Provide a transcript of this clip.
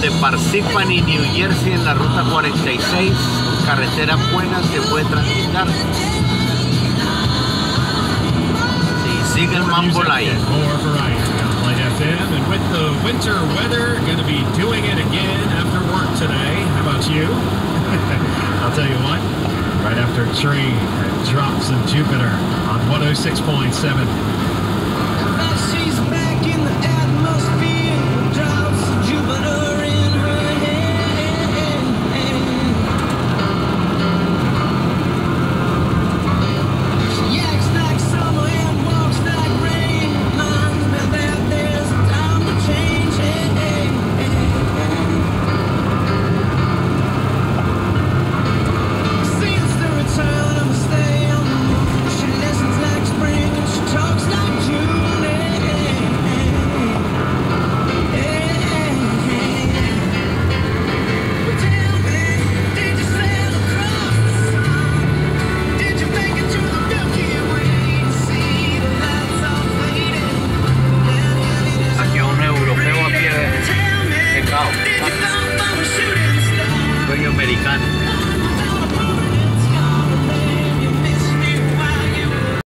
de Parsippany y New Jersey en la ruta 46, carretera buena, se puede transitar. Sí, sigue el mambo light. More variety on Light FM, and with the winter weather, going to be doing it again after work today. How about you? I'll tell you what, right after Tree, drops in Jupiter on 106.7 americano.